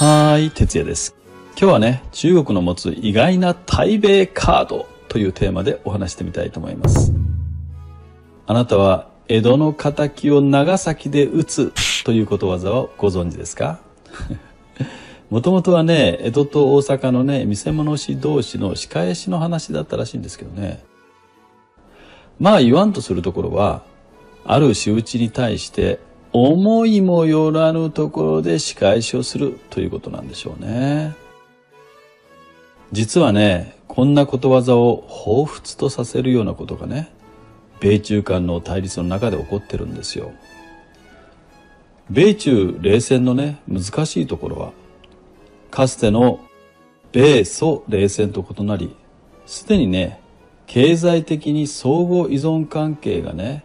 はーい、哲也です。今日はね、中国の持つ意外な対米カードというテーマでお話してみたいと思います。あなたは江戸の仇を長崎で打つということわざをご存知ですか？もともとはね、江戸と大阪のね、見せ物師同士の仕返しの話だったらしいんですけどね。まあ言わんとするところは、ある仕打ちに対して思いもよらぬところで仕返しをするということなんでしょうね。実はね、こんなことわざを彷彿とさせるようなことがね、米中間の対立の中で起こってるんですよ。米中冷戦のね、難しいところは、かつての米ソ冷戦と異なり、すでにね、経済的に相互依存関係がね、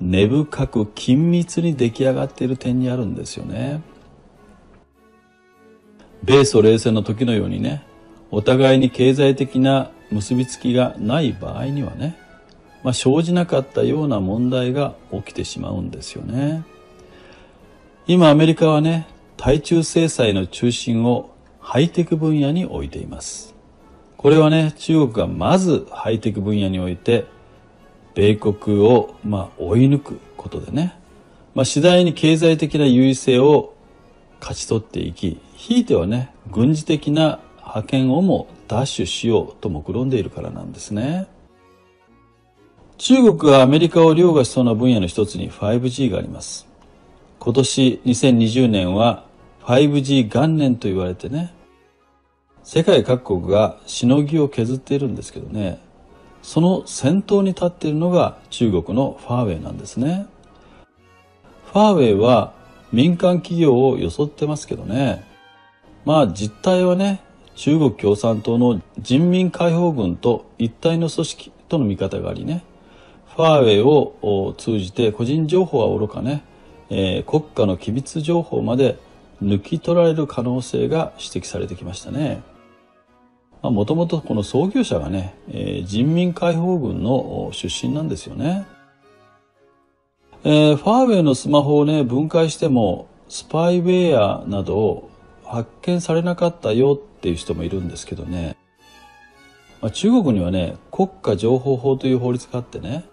根深く緊密に出来上がっている点にあるんですよね。米ソ冷戦の時のようにね、お互いに経済的な結びつきがない場合にはね、まあ、生じなかったような問題が起きてしまうんですよね。今アメリカはね、対中制裁の中心をハイテク分野に置いています。これはね、中国がまずハイテク分野において、米国を、まあ、追い抜くことでね、まあ、次第に経済的な優位性を勝ち取っていき、ひいてはね、軍事的な覇権をも奪取しようと目論んでいるからなんですね。中国がアメリカを凌駕しそうな分野の一つに 5G があります。今年2020年は 5G 元年と言われてね、世界各国がしのぎを削っているんですけどね、その先頭に立っているのが中国のファーウェイなんですね。ファーウェイは民間企業を装ってますけどね、まあ実態はね、中国共産党の人民解放軍と一体の組織との見方がありね、ファーウェイを通じて個人情報はおろかね、えー、国家の機密情報まで抜き取られる可能性が指摘されてきましたね。もともとこの創業者がね、えー、人民解放軍の出身なんですよね。えー、ファーウェイのスマホをね、分解しても、スパイウェアなどを発見されなかったよっていう人もいるんですけどね。まあ、中国にはね、国家情報法という法律があってね、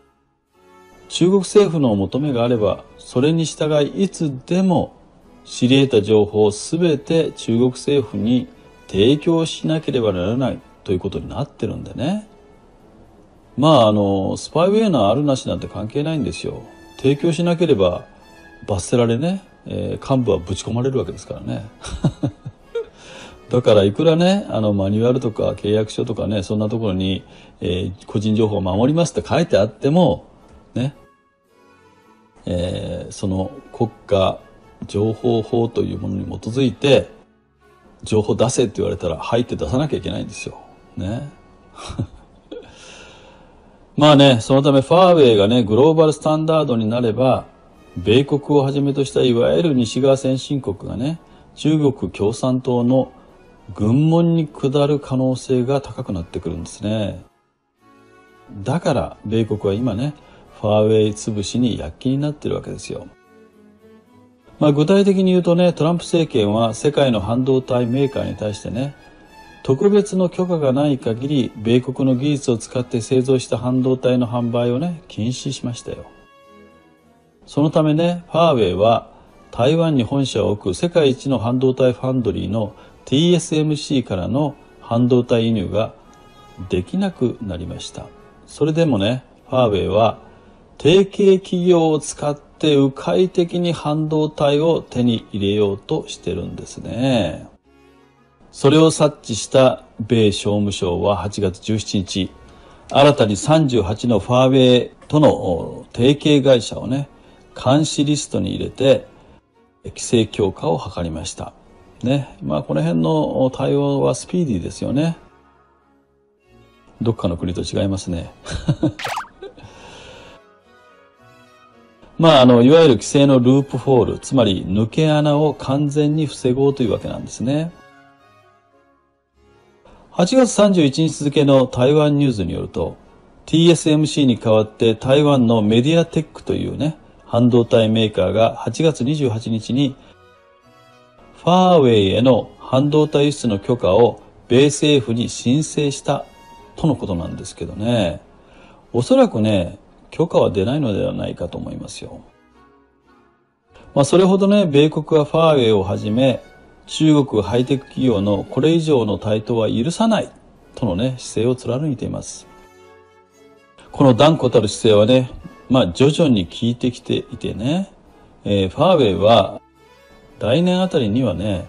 中国政府の求めがあれば、それに従いいつでも知り得た情報をすべて中国政府に提供しなければならないということになってるんでね。まああの、スパイウェアのあるなしなんて関係ないんですよ。提供しなければ罰せられね、えー、幹部はぶち込まれるわけですからね。だからいくらね、あのマニュアルとか契約書とかね、そんなところに、えー、個人情報を守りますって書いてあっても、ね、えー、その国家情報法というものに基づいて、情報出せって言われたら、はいって出さなきゃいけないんですよ。ね。まあね、そのためファーウェイがね、グローバルスタンダードになれば、米国をはじめとしたいわゆる西側先進国がね、中国共産党の軍門に下る可能性が高くなってくるんですね。だから、米国は今ね、ファーウェイ潰しに躍起になってるわけですよ。まあ、具体的に言うとね、トランプ政権は世界の半導体メーカーに対してね、特別の許可がない限り、米国の技術を使って製造した半導体の販売をね、禁止しましたよ。そのためね、ファーウェイは台湾に本社を置く世界一の半導体ファンドリーの TSMC からの半導体輸入ができなくなりました。それでもね、ファーウェイは提携企業を使って迂回的に半導体を手に入れようとしてるんですね。それを察知した米商務省は8月17日、新たに38のファーウェイとの提携会社をね、監視リストに入れて、規制強化を図りました。ね。まあ、この辺の対応はスピーディーですよね。どっかの国と違いますね。まあ、あの、いわゆる規制のループホール、つまり抜け穴を完全に防ごうというわけなんですね。8月31日付の台湾ニュースによると、TSMC に代わって台湾のメディアテックというね、半導体メーカーが8月28日に、ファーウェイへの半導体輸出の許可を米政府に申請したとのことなんですけどね。おそらくね、許可は出ないのではないかと思いますよ。まあそれほどね、米国はファーウェイをはじめ、中国ハイテク企業のこれ以上の台頭は許さないとのね、姿勢を貫いています。この断固たる姿勢はね、まあ徐々に効いてきていてね、えー、ファーウェイは来年あたりにはね、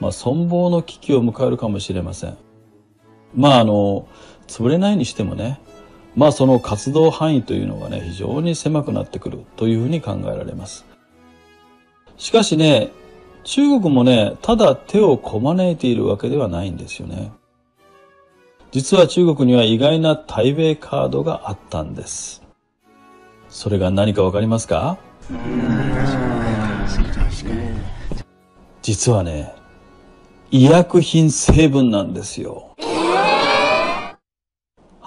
まあ存亡の危機を迎えるかもしれません。まああの、潰れないにしてもね、まあその活動範囲というのがね、非常に狭くなってくるというふうに考えられます。しかしね、中国もね、ただ手をこまねいているわけではないんですよね。実は中国には意外な対米カードがあったんです。それが何かわかりますか？実はね、医薬品成分なんですよ。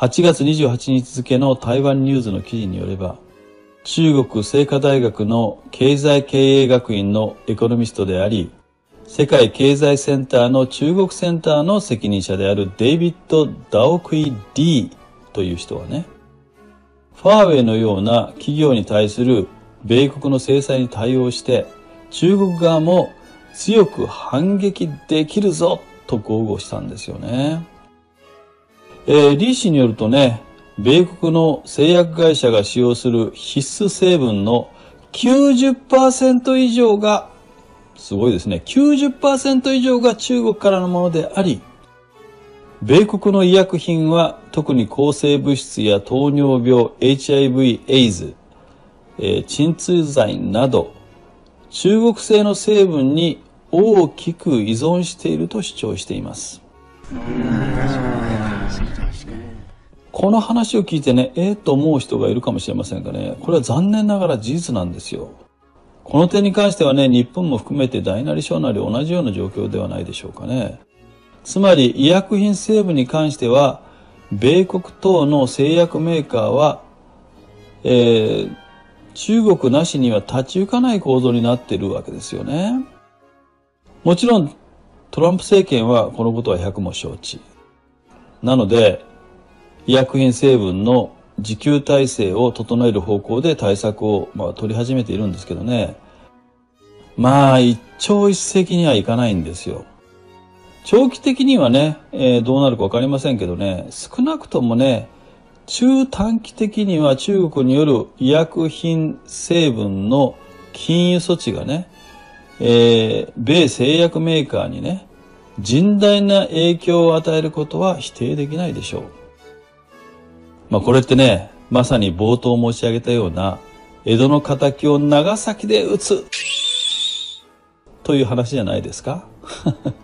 8月28日付の台湾ニュースの記事によれば、中国清華大学の経済経営学院のエコノミストであり、世界経済センターの中国センターの責任者であるデイビッド・ダオクイ・リーという人はね、ファーウェイのような企業に対する米国の制裁に対応して、中国側も強く反撃できるぞと豪語したんですよね。えー、リー氏によるとね、米国の製薬会社が使用する必須成分の90%以上が、すごいですね、90%以上が中国からのものであり、米国の医薬品は特に抗生物質や糖尿病、HIV、エイズ、えー、鎮痛剤など、中国製の成分に大きく依存していると主張しています。この話を聞いてね、ええー、と思う人がいるかもしれませんがね、これは残念ながら事実なんですよ。この点に関してはね、日本も含めて大なり小なり同じような状況ではないでしょうかね。つまり医薬品成分に関しては、米国等の製薬メーカーは、えー、中国なしには立ち行かない構造になっているわけですよね。もちろん、トランプ政権はこのことは百も承知。なので、医薬品成分の自給体制を整える方向で対策を、まあ、取り始めているんですけどね。まあ、一朝一夕にはいかないんですよ。長期的にはね、えー、どうなるかわかりませんけどね、少なくともね、中短期的には中国による医薬品成分の禁輸措置がね、えー、米製薬メーカーにね、甚大な影響を与えることは否定できないでしょう。まあこれってね、まさに冒頭申し上げたような、江戸の仇を長崎で撃つという話じゃないですか？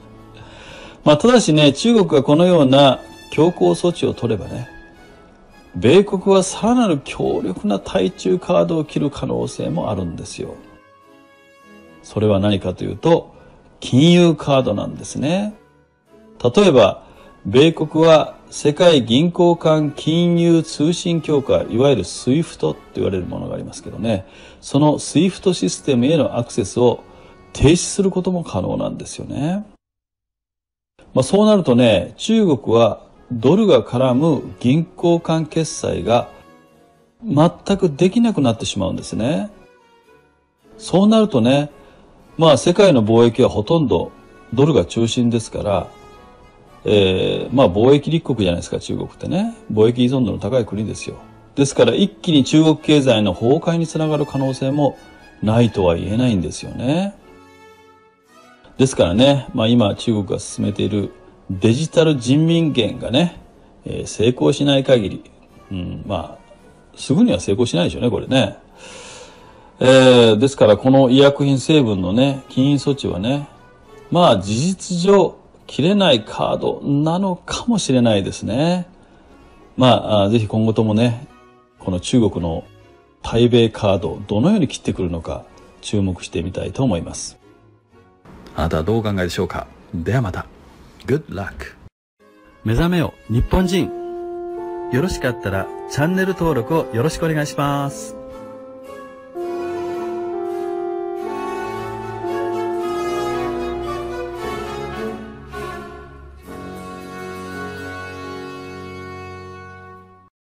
まあただしね、中国がこのような強硬措置を取ればね、米国はさらなる強力な対中カードを切る可能性もあるんですよ。それは何かというと、金融カードなんですね。例えば、米国は世界銀行間金融通信協会、いわゆる SWIFT って言われるものがありますけどね、その SWIFT システムへのアクセスを停止することも可能なんですよね。まあ、そうなるとね、中国はドルが絡む銀行間決済が全くできなくなってしまうんですね。そうなるとね、まあ世界の貿易はほとんどドルが中心ですから、えー、まあ貿易立国じゃないですか、中国ってね。貿易依存度の高い国ですよ。ですから一気に中国経済の崩壊につながる可能性もないとは言えないんですよね。ですからね、まあ今中国が進めているデジタル人民元がね、えー、成功しない限り、うん、まあ、すぐには成功しないでしょうね、これね。えー、ですからこの医薬品成分のね、禁輸措置はね、まあ事実上切れないカードなのかもしれないですね。まあ、ぜひ今後ともね、この中国の対米カード、どのように切ってくるのか注目してみたいと思います。あなたはどうお考えでしょうか？ではまた。Good luck! 目覚めよ日本人よろしかったらチャンネル登録をよろしくお願いします。